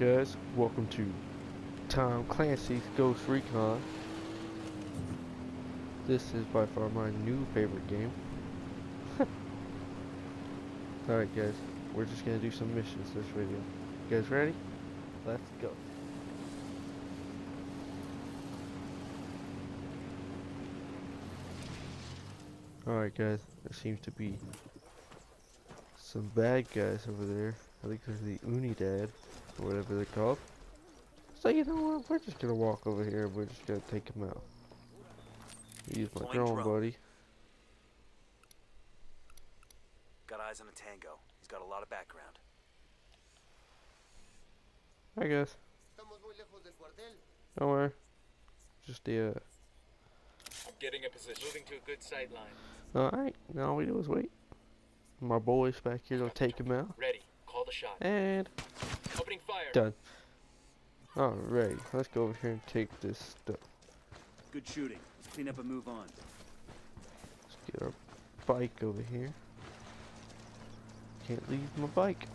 Guys, welcome to Tom Clancy's Ghost Recon. This is by far my new favorite game. Alright guys, we're just gonna do some missions this video. You guys ready? Let's go. Alright guys, there seems to be some bad guys over there. I think there's the Unidad, or whatever they're called. So you know what, we're just gonna walk over here and we're just gonna take him out. Use my Deploying drone, drone. buddy. Got eyes on a tango. He's got a lot of background. I guess. Estamos muy lejos. Don't worry. Just the, uh, I'm getting a position. Moving to a good sight line. alright, now all we do is wait. My boys back here will take him out. Ready. Call the shot. And Opening fire. done. Alright, let's go over here and take this stuff. Good shooting. Let's clean up and move on. Let's get our bike over here. Can't leave my bike.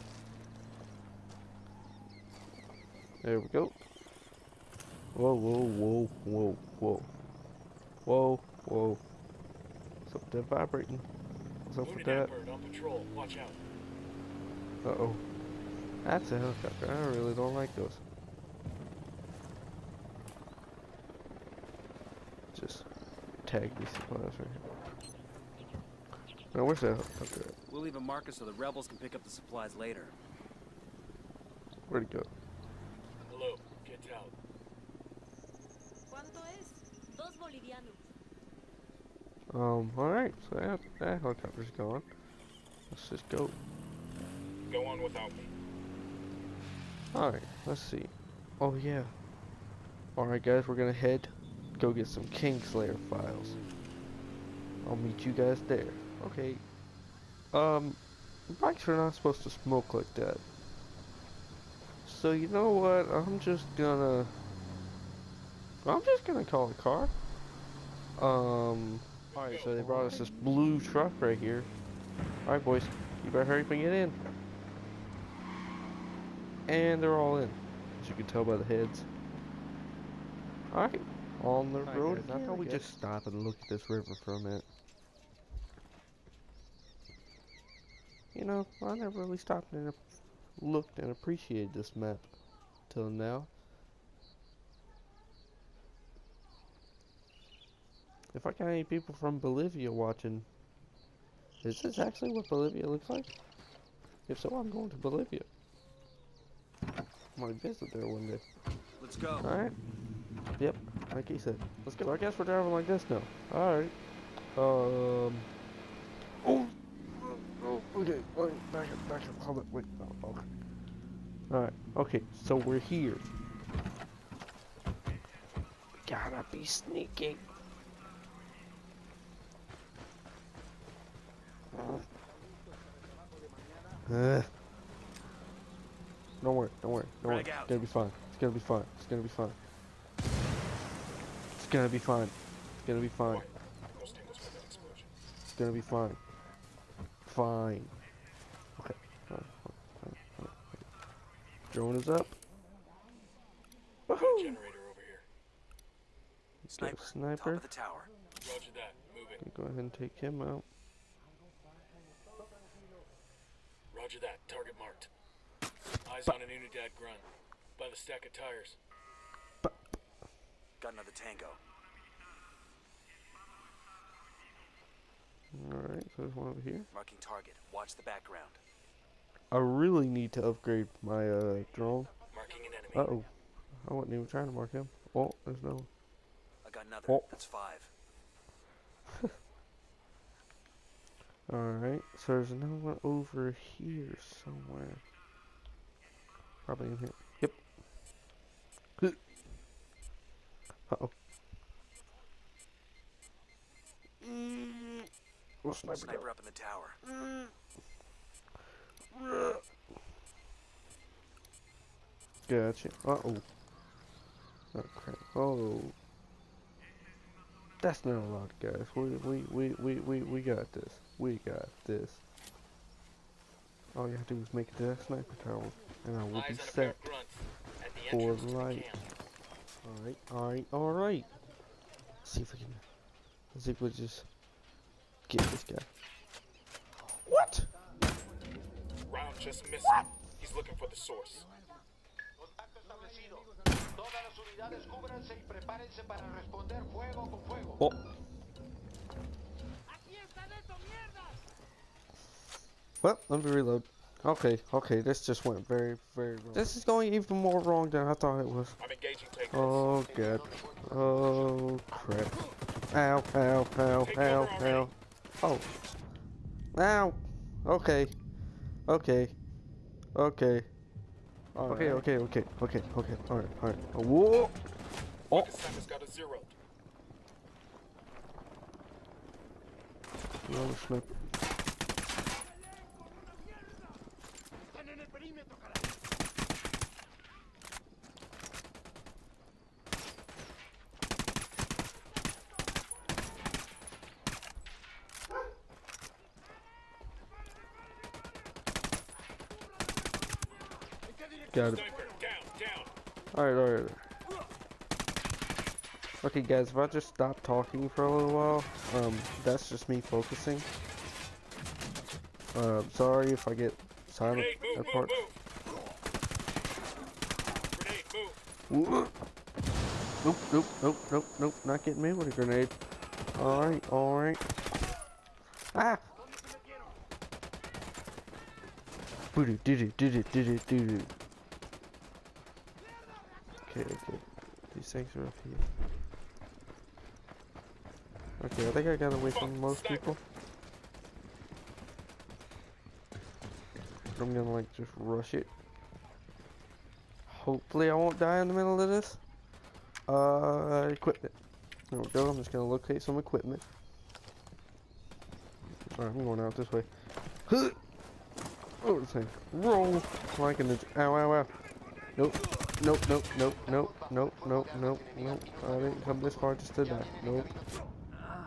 There we go. Whoa, whoa, whoa, whoa, whoa. Whoa, whoa. What's up with that vibrating? What's up with that? Wounded bird on patrol. Watch out. Uh oh. That's a helicopter. I really don't like those. Just tag these supplies right here. Now, where's that helicopter at? We'll leave a marker so the rebels can pick up the supplies later. Where'd it go? Hello. Get out. ¿Cuánto es? Dos bolivianos. Um, alright, so that, that helicopter's gone. Let's just go. Go on without me. Alright, let's see. Oh, yeah. Alright, guys, we're gonna head, go get some Kingslayer files. I'll meet you guys there. Okay. Um, bikes are not supposed to smoke like that. So, you know what? I'm just gonna. I'm just gonna call a car. Um. Alright, so they brought us this blue truck right here. Alright, boys. You better hurry up and get in. And they're all in, as you can tell by the heads. Alright, on the road. I thought we just stop and look at this river for a minute. You know, I never really stopped and looked and appreciated this map till now. If I got any people from Bolivia watching, is this actually what Bolivia looks like? If so, I'm going to Bolivia. Might visit there one day. Let's go. Alright. Yep, like he said. Let's go. So I guess we're driving like this now. Alright. Um. Oh! Oh, okay. Wait, back up, back up. Hold it. Wait. Oh, okay. Alright. Okay, so we're here. We Gotta be sneaking. Uh. Don't worry, don't worry, don't worry. It's gonna be fine. It's gonna be fine. It's gonna be fine. It's gonna be fine. It's gonna be fine. Those tangos with an explosion. It's gonna be fine. Fine. Okay. Fine, fine. Drone is up. Woohoo! generator over here. Got a Sniper. Top sniper. of the tower. Roger that. Moving. Go ahead and take him out. Roger that. Target marked. Eyes on an Unidad grunt. By the stack of tires. Got another tango. Alright, so there's one over here. Marking target. Watch the background. I really need to upgrade my uh drone. Marking an enemy. Uh oh. I wasn't even trying to mark him. Oh, there's no. I got another. Oh. That's five. Alright, so there's another one over here somewhere. Probably in here. Yep. Uh oh. Oh, sniper. Sniper up in the tower. Gotcha. Uh oh. Oh crap. Oh. That's not a lot, guys. We we we we we, we got this. We got this. All you have to do is make it to that sniper tower, and I will be Eyes on a pair set. of grunts at the for light. Alright, alright, alright. See if we can. Let's see if we just get this guy. What? Round just missing. He's looking for the source. Contacto establecido. Todas las unidades cúbranse y prepárense para responder fuego con fuego. Oh. Well, let me reload. Okay, okay, this just went very, very wrong. This is going even more wrong than I thought it was. I'm engaging. Oh, God. Oh, crap. Ow, ow, ow, ow, ow. Oh. Ow. Okay. Okay. Okay. Okay, okay, okay, okay, okay. Alright, alright. Whoa! Oh! This time got a zero. Another sniper. Got him. Sniper, down, down. Alright, alright. Okay, guys, if I just stop talking for a little while, um, that's just me focusing. Uh, sorry if I get silent Grenade, move, move, move. Grenade. Nope, nope, nope, nope, nope, not getting me with a grenade. Alright, alright. Ah! Boo-doo, doo-doo, doo-doo, doo-doo, doo-doo. Okay, okay. These things are up here. Okay, I think I got away from most people. I'm gonna like just rush it. Hopefully I won't die in the middle of this. Uh, equipment. There we go, I'm just gonna locate some equipment. Alright, I'm going out this way. Oh, this thing. Roll! Like an Ow, ow, ow. Nope. Nope, nope, nope, nope, nope, nope, nope, nope. I didn't come this far just to die. Nope.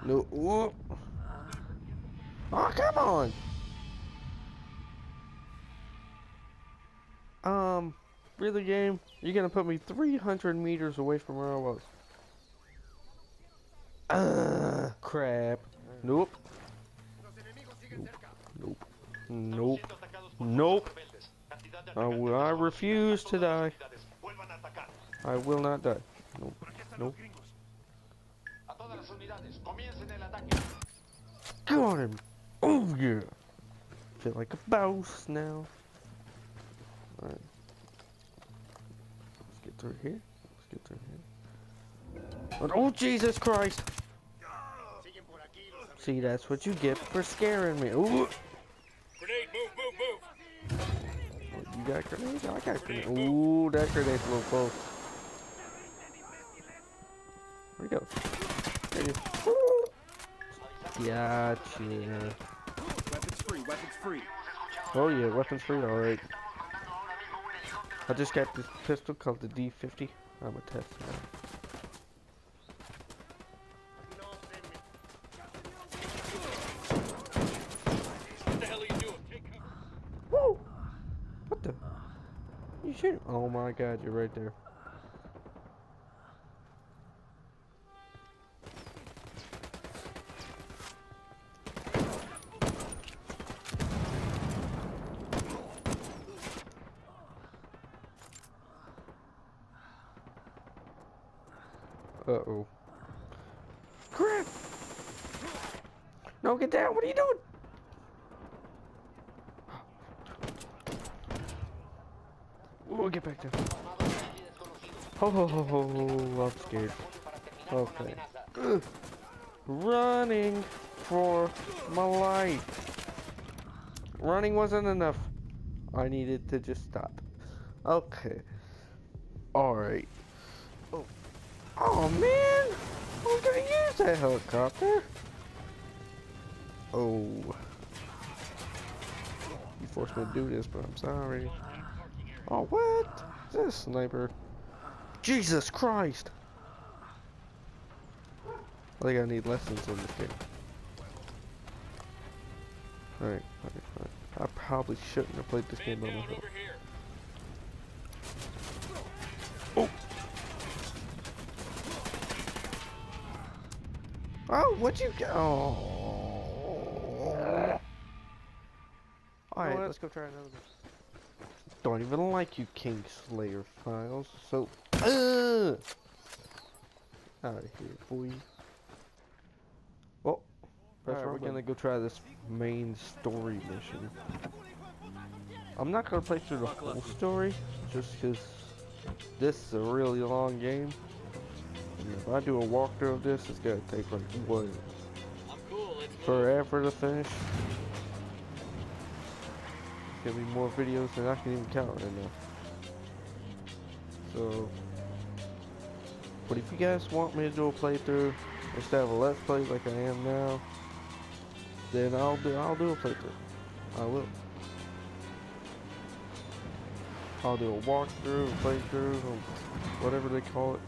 Nope. Whoop. Oh, come on! Um, really, game? You're gonna put me 300 meters away from where I was. Ah, crap. Nope. Nope. Nope. Nope. I, I refuse to die. I will not die. Nope. Nope. A todas las unidades, comiencen el ataque. Got him. Oh yeah. Feel like a boss now. Alright. Let's get through here. Let's get through here. But, oh Jesus Christ! See, that's what you get for scaring me. Ooh. Grenade, move, move, move. You got grenades? Oh, I got grenades. Ooh, that grenade's a little close. Where'd he go? There he is. Ooh. Gotcha. Weapons free, weapons free. Oh yeah, weapons free, alright. I just got this pistol called the D50. I'm gonna test shoot? Oh my god, you're right there. Uh-oh. Crap! No, get down! What are you doing? We'll get back there. Oh, Ho, I'm scared. Okay. Running for my life. Running wasn't enough. I needed to just stop. Okay. Alright. Oh. oh man! I'm gonna use that helicopter. Oh. You forced me to do this, but I'm sorry. Oh, what? This sniper. Jesus Christ! I think I need lessons in this game. Alright, alright, alright. I probably shouldn't have played this Man game by down myself. over here. Oh, oh what you go? Oh. Alright, let's go try another one. Don't even like you King Slayer files. So, uh, out of here, boy. Well, Alright, we're gonna go try this main story mission. I'm not gonna play through the whole story, just because this is a really long game. And if I do a walkthrough of this, it's gonna take like what I'm cool. Let's move. forever to finish. It's gonna be more videos than I can even count right now. So, but if you guys want me to do a playthrough instead of a let's play like I am now, then I'll do I'll do a playthrough. I will. I'll do a walkthrough, a playthrough, whatever they call it.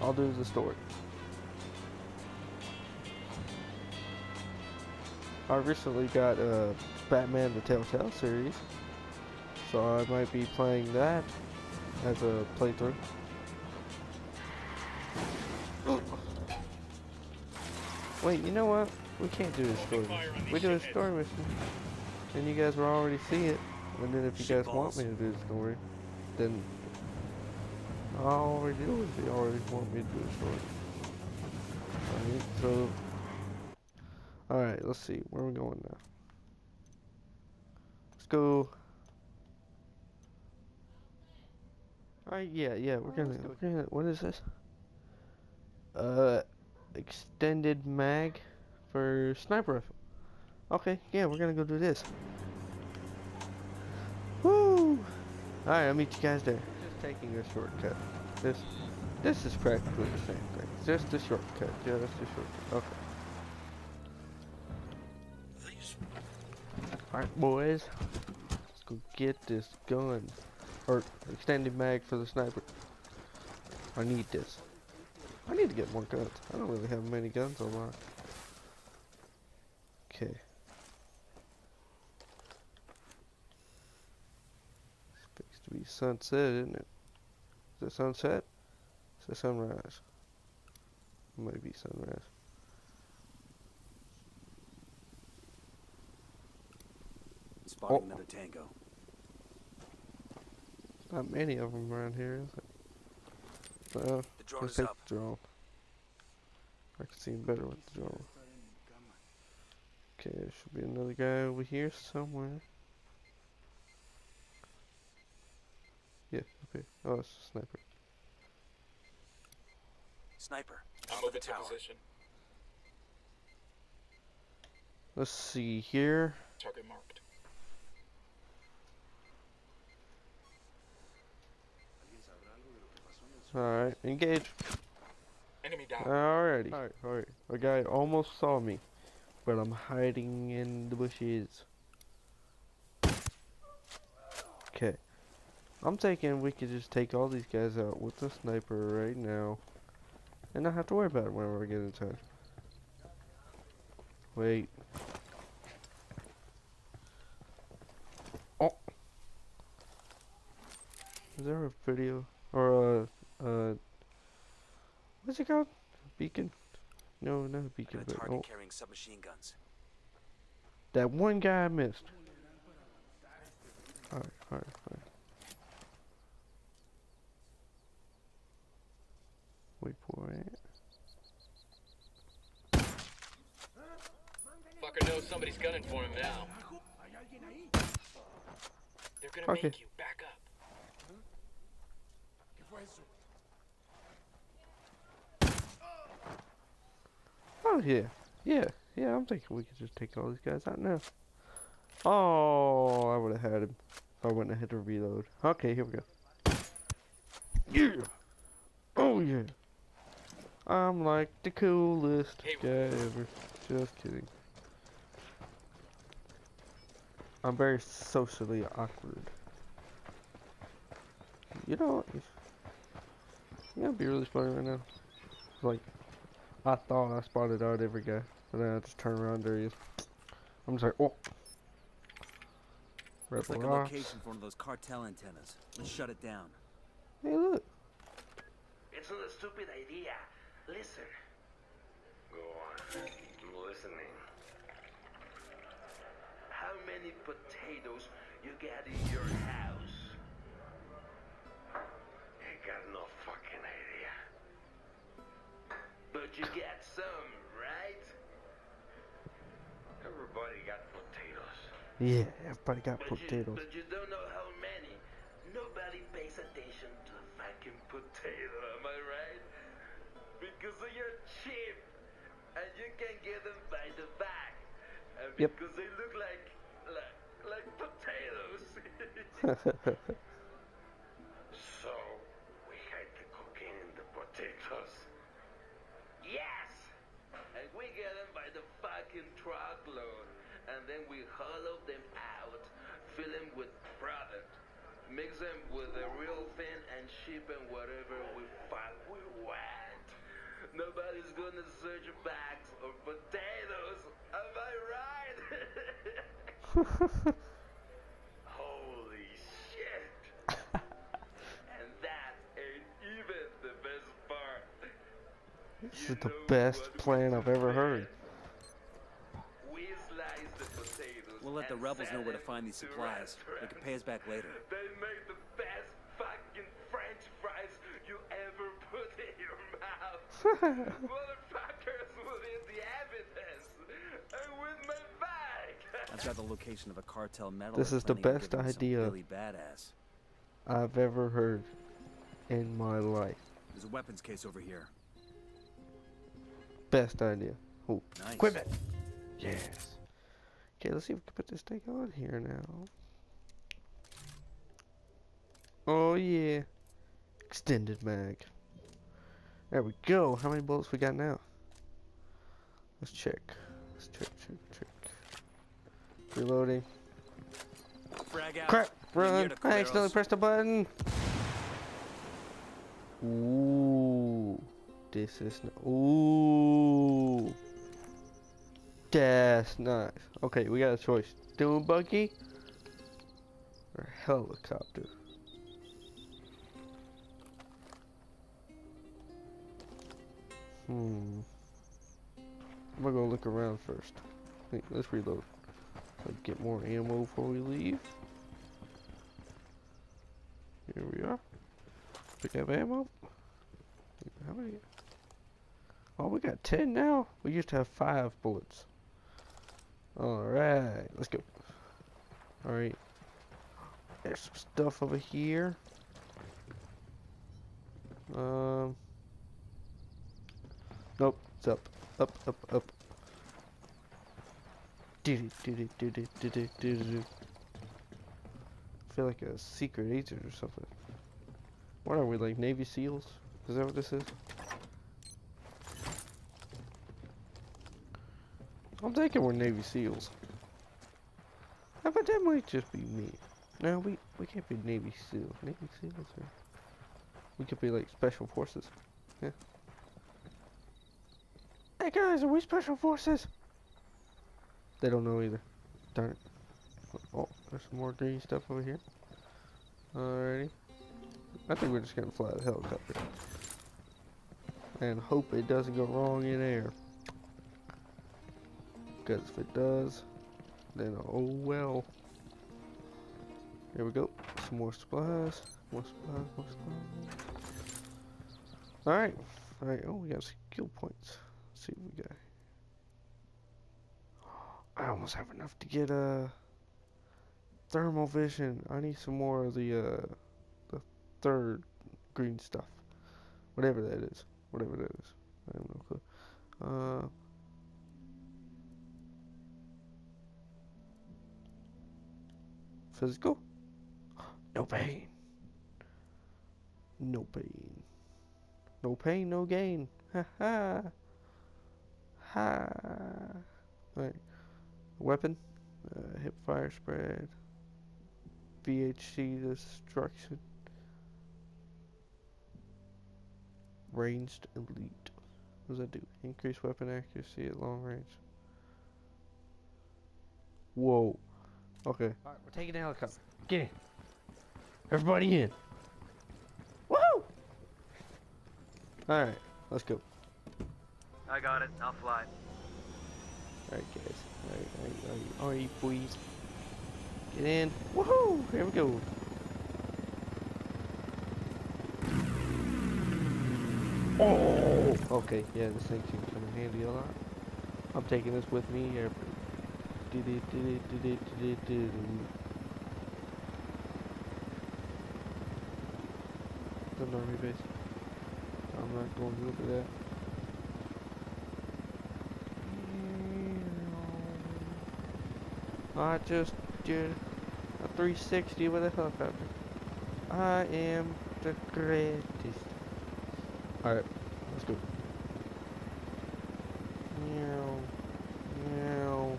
I'll do the story. I recently got uh, Batman the Telltale series, so I might be playing that as a playthrough. Wait, you know what? We can't do this story. We do a story mission, and you guys will already see it. And then if you guys want me to do the story, then I'll already do it. You already want me to do the story. Alright, so Alright, let's see. Where are we going now? Let's go. Alright, yeah, yeah, we're gonna, we're gonna, what is this? Uh, extended mag for sniper rifle. Okay, yeah, we're gonna go do this. Woo! Alright, I'll meet you guys there. Just taking a shortcut. This, this is practically the same thing. Just a shortcut. That's the shortcut. Okay. Alright, boys. Let's go get this gun. Or extended mag for the sniper. I need this. I need to get more guns. I don't really have many guns on lock. Okay. Supposed to be sunset, isn't it? Is it sunset? Is it sunrise? Might be sunrise. Spotting Oh. another tango. Not many of them around here, is it? So, The drone let's is take up. the drone. I can see him better with the drone. Okay, there should be another guy over here somewhere. Yeah, okay. Oh, it's a sniper. Sniper. I'm Top of the to tower. position. Let's see here. Target marked. Alright, engage. Enemy down. Alrighty. Alright, alright. A guy almost saw me, but I'm hiding in the bushes. Okay. I'm thinking we could just take all these guys out with the sniper right now. And not have to worry about it whenever we get inside. Wait. Oh. Is there a video or a uh what's it called? Beacon? No, not a I beacon, got a but oh, carrying submachine guns. that one guy I missed. Alright, alright, alright. Wait for it. Fucker knows somebody's gunning for him now. They're gonna Okay. make you back up. Oh yeah, yeah, yeah. I'm thinking we could just take all these guys out now. Oh, I would have had him if I wouldn't have had to reload. Okay, here we go. Yeah. Oh yeah. I'm like the coolest Hey, guy ever. Just kidding. I'm very socially awkward. You know, what? you know, be really funny right now. Like, I thought I spotted out every guy, but then I just turn around there he is. I'm just like, oh. Looks Rebel like a location for one of those cartel antennas. Let's shut it down. Hey, look. It's not a stupid idea. Listen. Go on. I'm listening. How many potatoes you got in your house? I got no you got some, right? Everybody got potatoes. Yeah, everybody got But you, potatoes. but you don't know how many. Nobody pays attention to a fucking potato, am I right? Because you're cheap and you can get them by the bag. And Yep. they look like like like potatoes. so we hide the cocaine in the potatoes. Yes! And we get them by the fucking truckload. And then we hollow them out, fill them with product, mix them with the real thing, and ship them wherever we fuck we want. Nobody's gonna search bags or potatoes. Am I right? Holy shit! and that ain't even the best part. This is the best plan I've ever heard. We slice the potatoes. We'll let the rebels know where to find these supplies. They can pay us back later. They make the best fucking French fries you ever put in your mouth. Motherfuckers will the evidence. And with my bag. I've got the location of a cartel metal. This is the best idea. Really badass. I've ever heard in my life. There's a weapons case over here. Best idea. Oh, Nice. equipment. Yes. Okay, let's see if we can put this thing on here now. Oh yeah. Extended mag. There we go. How many bullets we got now? Let's check. Let's check, check, check. Reloading. Crap! Run! I accidentally pressed a button. Ooh, this is n- ooh. That's nice. Okay, we got a choice: dune buggy or helicopter. Hmm. I'm gonna go look around first. Wait, let's reload. So get more ammo before we leave. Here we are. We have ammo. How many? Oh, we got 10 now? We used to have 5 bullets. Alright, let's go. Alright. There's some stuff over here. Um. Nope, it's up. Up, up, up. Do do do do do do do do feel like a secret agent or something. What are we, like Navy SEALs? Is that what this is? I'm thinking we're Navy SEALs. How about that might just be me? No, we we can't be Navy SEALs. Navy SEALs. Or... We could be like Special Forces. Yeah. Hey guys, are we Special Forces? They don't know either. Darn it. Oh, there's some more green stuff over here. Alrighty. I think we're just gonna fly the helicopter. And hope it doesn't go wrong in air. Because if it does, then oh well. Here we go. Some more supplies. More supplies, more supplies. Alright. Alright, oh we got skill points. Let's see what we got. I almost have enough to get uh thermal vision. I need some more of the uh the third green stuff. Whatever that is. Whatever that is. I have no clue. Uh physical? No pain. No pain. No pain, no gain. Ha ha. Ha. Alright. Weapon. Uh, hip fire spread. VHC destruction. Ranged elite. What does that do? Increase weapon accuracy at long range. Whoa. Okay. Alright, we're taking the helicopter. Get in. Everybody in. Woohoo! Alright, let's go. I got it. I'll fly. Alright, guys. Alright, alright, alright, alright, boys. Get in. Woohoo! Here we go. Oh! Okay, yeah, this thing can come in handy a lot. I'm taking this with me. Army base. I'm not going over that. I just did a 360 with a helicopter. I am the greatest. Alright, let's go. Meow. Meow.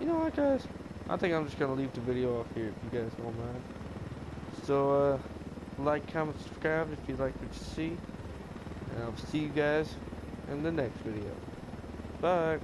You know what, guys? I think I'm just gonna leave the video off here if you guys don't mind. So, uh, like, comment, subscribe if you like what you see. And I'll see you guys in the next video. Bye.